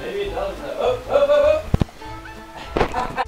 Maybe it does. Oh, oh, oh, oh.